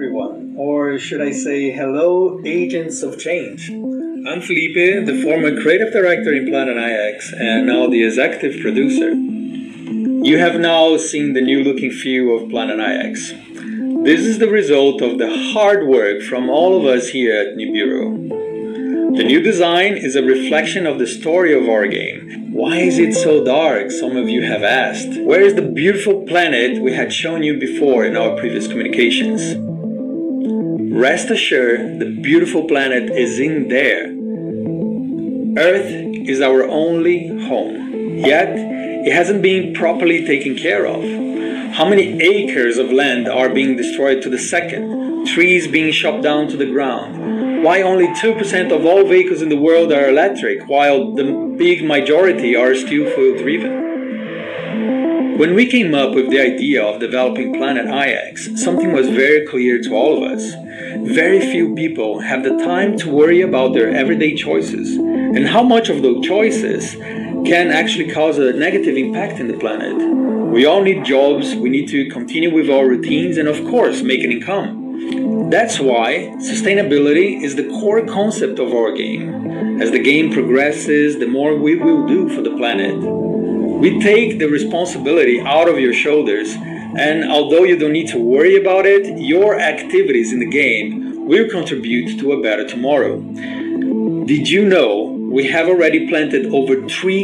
everyone, or should I say hello, agents of change. I'm Felipe, the former creative director in Planet IX and now the executive producer. You have now seen the new look and feel of Planet IX. This is the result of the hard work from all of us here at Nibiru. The new design is a reflection of the story of our game. Why is it so dark? Some of you have asked. Where is the beautiful planet we had shown you before in our previous communications? Rest assured, the beautiful planet is in there. Earth is our only home, yet it hasn't been properly taken care of. How many acres of land are being destroyed to the second? Trees being chopped down to the ground? Why only 2% of all vehicles in the world are electric, while the big majority are still fuel driven? When we came up with the idea of developing Planet IX, something was very clear to all of us. Very few people have the time to worry about their everyday choices and how much of those choices can actually cause a negative impact in the planet. We all need jobs, we need to continue with our routines, and of course, make an income. That's why sustainability is the core concept of our game. As the game progresses, the more we will do for the planet. We take the responsibility out of your shoulders, and although you don't need to worry about it, your activities in the game will contribute to a better tomorrow. Did you know we have already planted over 3